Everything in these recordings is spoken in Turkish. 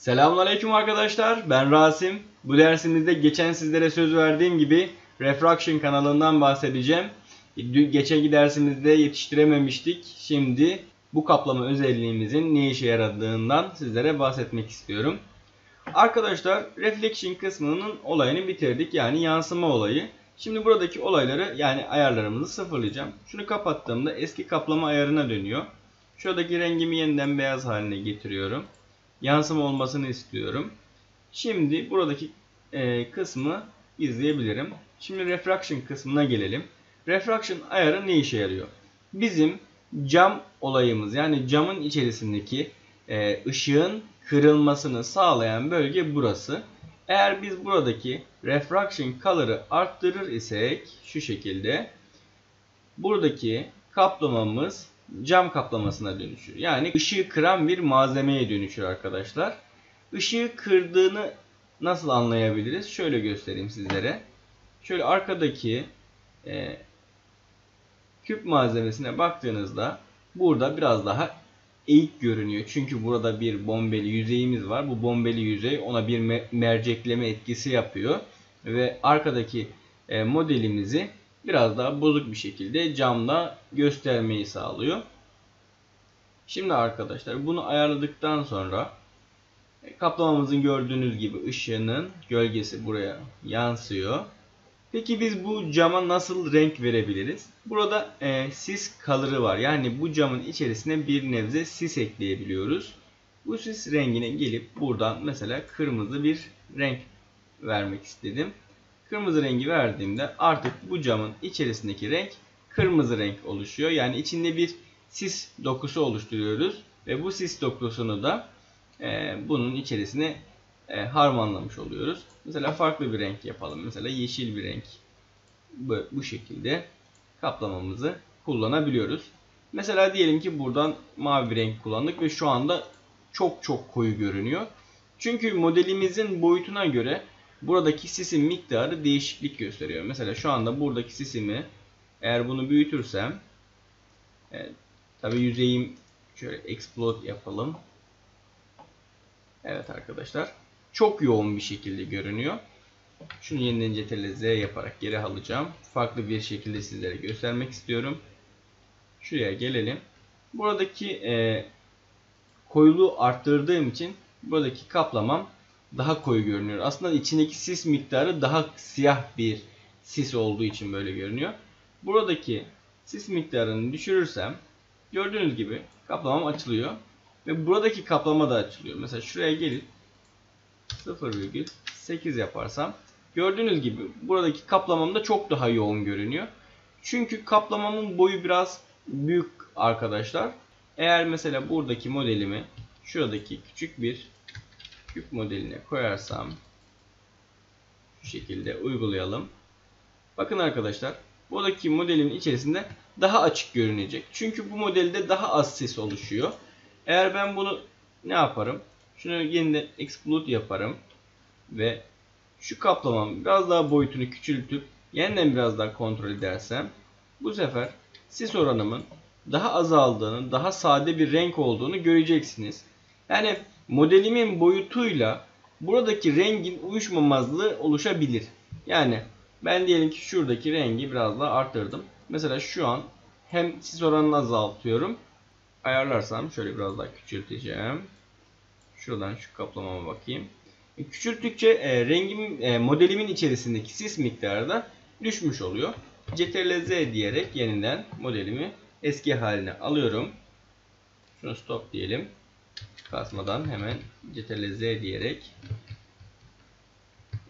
Selamünaleyküm arkadaşlar. Ben Rasim. Bu dersimizde geçen sizlere söz verdiğim gibi Refraction kanalından bahsedeceğim. Geçenki dersimizde yetiştirememiştik. Şimdi bu kaplama özelliğimizin ne işe yaradığından sizlere bahsetmek istiyorum. Arkadaşlar reflection kısmının olayını bitirdik. Yani yansıma olayı. Şimdi buradaki olayları yani ayarlarımızı sıfırlayacağım. Şunu kapattığımda eski kaplama ayarına dönüyor. Şuradaki rengimi yeniden beyaz haline getiriyorum yansıma olmasını istiyorum. Şimdi buradaki e, kısmı izleyebilirim. Şimdi refraction kısmına gelelim. Refraction ayarı ne işe yarıyor? Bizim cam olayımız yani camın içerisindeki e, ışığın kırılmasını sağlayan bölge burası. Eğer biz buradaki refraction color'ı arttırır isek şu şekilde buradaki kaplamamız cam kaplamasına dönüşür. Yani ışığı kıran bir malzemeye dönüşür arkadaşlar. Işığı kırdığını nasıl anlayabiliriz? Şöyle göstereyim sizlere. Şöyle arkadaki e, küp malzemesine baktığınızda burada biraz daha eğik görünüyor. Çünkü burada bir bombeli yüzeyimiz var. Bu bombeli yüzey ona bir mercekleme etkisi yapıyor. Ve arkadaki e, modelimizi biraz daha bozuk bir şekilde camda göstermeyi sağlıyor. Şimdi arkadaşlar bunu ayarladıktan sonra e, kaplamamızın gördüğünüz gibi ışığının gölgesi buraya yansıyor. Peki biz bu cama nasıl renk verebiliriz? Burada e, sis color'ı var. Yani bu camın içerisine bir nebze sis ekleyebiliyoruz. Bu sis rengine gelip buradan mesela kırmızı bir renk vermek istedim. Kırmızı rengi verdiğimde artık bu camın içerisindeki renk kırmızı renk oluşuyor. Yani içinde bir sis dokusu oluşturuyoruz. Ve bu sis dokusunu da e, bunun içerisine e, harmanlamış oluyoruz. Mesela farklı bir renk yapalım. Mesela yeşil bir renk. Bu, bu şekilde kaplamamızı kullanabiliyoruz. Mesela diyelim ki buradan mavi bir renk kullandık ve şu anda çok çok koyu görünüyor. Çünkü modelimizin boyutuna göre buradaki sisin miktarı değişiklik gösteriyor. Mesela şu anda buradaki sisimi eğer bunu büyütürsem evet, tabi yüzeyim şöyle explode yapalım. Evet arkadaşlar çok yoğun bir şekilde görünüyor. Şunu yeniden CTRL Z yaparak geri alacağım. Farklı bir şekilde sizlere göstermek istiyorum. Şuraya gelelim. Buradaki e, koyuluğu arttırdığım için buradaki kaplamam daha koyu görünüyor. Aslında içindeki sis miktarı daha siyah bir sis olduğu için böyle görünüyor. Buradaki sis miktarını düşürürsem gördüğünüz gibi kaplamam açılıyor. Ve buradaki kaplama da açılıyor. Mesela şuraya gelip 0,8 yaparsam gördüğünüz gibi buradaki kaplamam da çok daha yoğun görünüyor. Çünkü kaplamamın boyu biraz büyük arkadaşlar. Eğer mesela buradaki modelimi şuradaki küçük bir küp modeline koyarsam şu şekilde uygulayalım. Bakın arkadaşlar buradaki modelin içerisinde daha açık görünecek. Çünkü bu modelde daha az ses oluşuyor. Eğer ben bunu ne yaparım? Şunu yeniden explode yaparım. Ve şu kaplamam biraz daha boyutunu küçültüp yeniden biraz daha kontrol edersem bu sefer sis oranımın daha azaldığını, daha sade bir renk olduğunu göreceksiniz. Yani modelimin boyutuyla buradaki rengin uyuşmamazlığı oluşabilir. Yani ben diyelim ki şuradaki rengi biraz daha arttırdım. Mesela şu an hem sis oranını azaltıyorum. Ayarlarsam şöyle biraz daha küçülteceğim. Şuradan şu kaplamama bakayım. E, küçülttükçe e, rengim, e, modelimin içerisindeki sis miktarı da düşmüş oluyor. Ctrl Z diyerek yeniden modelimi eski haline alıyorum. Şunu stop diyelim kasmadan hemen Ctrl Z diyerek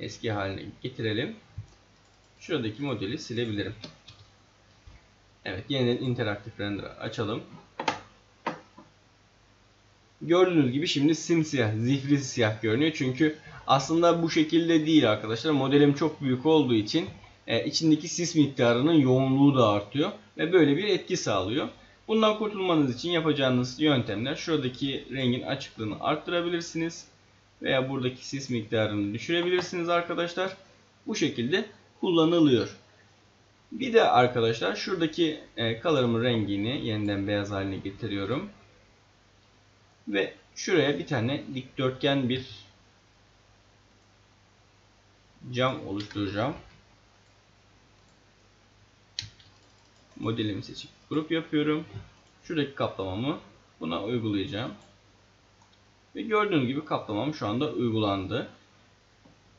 eski haline getirelim. Şuradaki modeli silebilirim. Evet yeniden interaktif render açalım. Gördüğünüz gibi şimdi simsiyah, zifri siyah görünüyor. Çünkü aslında bu şekilde değil arkadaşlar. Modelim çok büyük olduğu için e, içindeki sis miktarının yoğunluğu da artıyor. Ve böyle bir etki sağlıyor. Bundan kurtulmanız için yapacağınız yöntemler şuradaki rengin açıklığını arttırabilirsiniz. Veya buradaki sis miktarını düşürebilirsiniz arkadaşlar. Bu şekilde kullanılıyor. Bir de arkadaşlar şuradaki e, rengini yeniden beyaz haline getiriyorum. Ve şuraya bir tane dikdörtgen bir cam oluşturacağım. Modelimi seçip grup yapıyorum. Şuradaki kaplamamı buna uygulayacağım. Ve gördüğünüz gibi kaplamam şu anda uygulandı.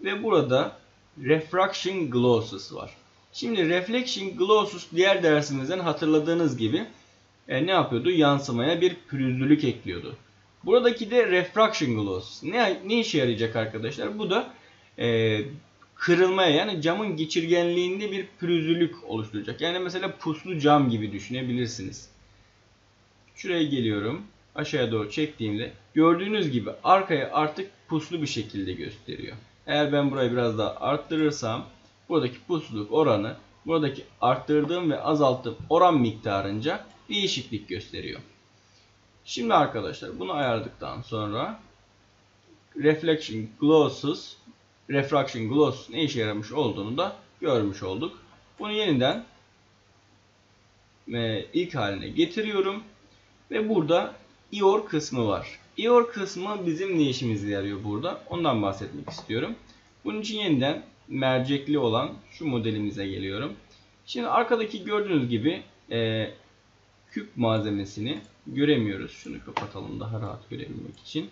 Ve burada Refraction Glosses var. Şimdi Reflection Glosses diğer dersimizden hatırladığınız gibi e, ne yapıyordu? Yansımaya bir pürüzlülük ekliyordu. Buradaki de Refraction Glosses. Ne, ne işe yarayacak arkadaşlar? Bu da e, kırılmaya yani camın geçirgenliğinde bir pürüzlülük oluşturacak. Yani mesela puslu cam gibi düşünebilirsiniz. Şuraya geliyorum. Aşağıya doğru çektiğimde gördüğünüz gibi arkaya artık puslu bir şekilde gösteriyor. Eğer ben burayı biraz daha arttırırsam buradaki pusluluk oranı buradaki arttırdığım ve azalttığım oran miktarınca değişiklik gösteriyor. Şimdi arkadaşlar bunu ayarladıktan sonra Reflection Glosses Refraction Gloss ne işe yaramış olduğunu da görmüş olduk. Bunu yeniden e, ilk haline getiriyorum. Ve burada IOR kısmı var. IOR kısmı bizim ne işimize yarıyor burada? Ondan bahsetmek istiyorum. Bunun için yeniden mercekli olan şu modelimize geliyorum. Şimdi arkadaki gördüğünüz gibi e, küp malzemesini göremiyoruz. Şunu kapatalım daha rahat görebilmek için.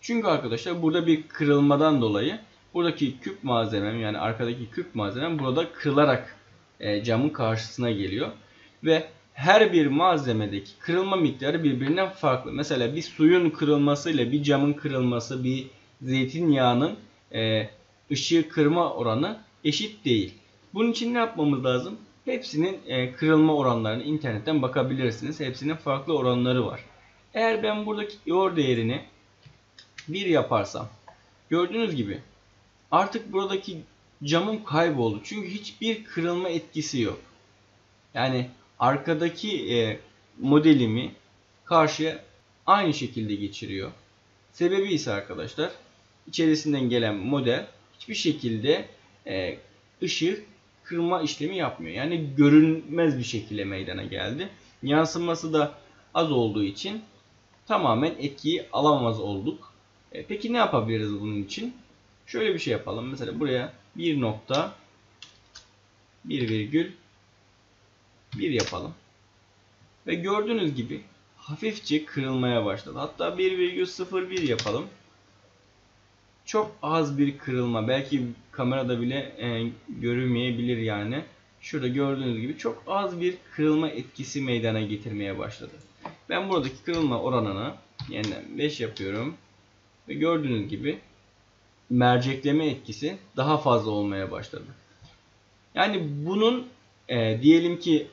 Çünkü arkadaşlar burada bir kırılmadan dolayı buradaki küp malzemem yani arkadaki küp malzemem burada kırılarak e, camın karşısına geliyor. Ve her bir malzemedeki kırılma miktarı birbirinden farklı. Mesela bir suyun kırılması ile bir camın kırılması, bir zeytinyağının e, ışığı kırma oranı eşit değil. Bunun için ne yapmamız lazım? Hepsinin e, kırılma oranlarını internetten bakabilirsiniz. Hepsinin farklı oranları var. Eğer ben buradaki IOR değerini 1 yaparsam gördüğünüz gibi artık buradaki camım kayboldu. Çünkü hiçbir kırılma etkisi yok. Yani arkadaki e, modelimi karşıya aynı şekilde geçiriyor. Sebebi ise arkadaşlar içerisinden gelen model hiçbir şekilde e, ışığı kırma işlemi yapmıyor. Yani görünmez bir şekilde meydana geldi. Yansıması da az olduğu için tamamen etkiyi alamaz olduk. E, peki ne yapabiliriz bunun için? Şöyle bir şey yapalım. Mesela buraya bir nokta bir virgül 1 yapalım. Ve gördüğünüz gibi hafifçe kırılmaya başladı. Hatta 1,01 yapalım. Çok az bir kırılma. Belki kamerada bile e, görünmeyebilir yani. Şurada gördüğünüz gibi çok az bir kırılma etkisi meydana getirmeye başladı. Ben buradaki kırılma oranını yeniden 5 yapıyorum. Ve gördüğünüz gibi mercekleme etkisi daha fazla olmaya başladı. Yani bunun e, diyelim ki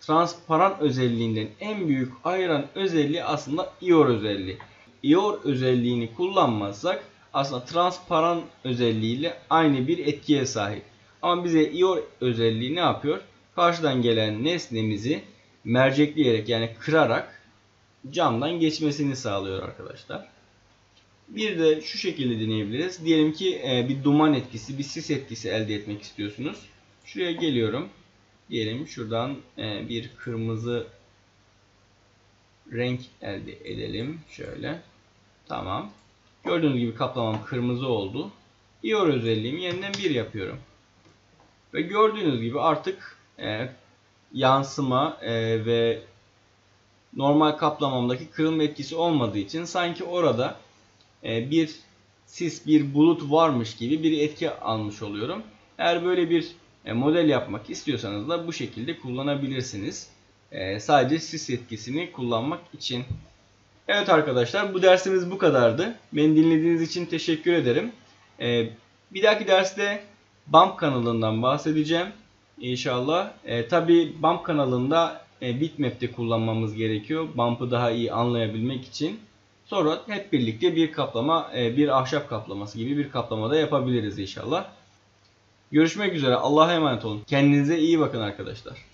transparan özelliğinden en büyük ayıran özelliği aslında IOR özelliği. IOR özelliğini kullanmazsak aslında transparan özelliğiyle aynı bir etkiye sahip. Ama bize IOR özelliği ne yapıyor? Karşıdan gelen nesnemizi mercekleyerek yani kırarak camdan geçmesini sağlıyor arkadaşlar. Bir de şu şekilde deneyebiliriz. Diyelim ki e, bir duman etkisi, bir sis etkisi elde etmek istiyorsunuz. Şuraya geliyorum diyelim şuradan e, bir kırmızı renk elde edelim. Şöyle. Tamam. Gördüğünüz gibi kaplamam kırmızı oldu. IOR özelliğimi yeniden 1 yapıyorum. Ve gördüğünüz gibi artık e, yansıma ve normal kaplamamdaki kırılma etkisi olmadığı için sanki orada bir sis bir bulut varmış gibi bir etki almış oluyorum. Eğer böyle bir e, model yapmak istiyorsanız da bu şekilde kullanabilirsiniz. E, sadece sis etkisini kullanmak için. Evet arkadaşlar bu dersimiz bu kadardı. Beni dinlediğiniz için teşekkür ederim. E, bir dahaki derste BAMP kanalından bahsedeceğim. İnşallah. E, Tabi BAMP kanalında e, bitmap'te kullanmamız gerekiyor. BAMP'ı daha iyi anlayabilmek için. Sonra hep birlikte bir kaplama, bir ahşap kaplaması gibi bir kaplama da yapabiliriz inşallah. Görüşmek üzere. Allah'a emanet olun. Kendinize iyi bakın arkadaşlar.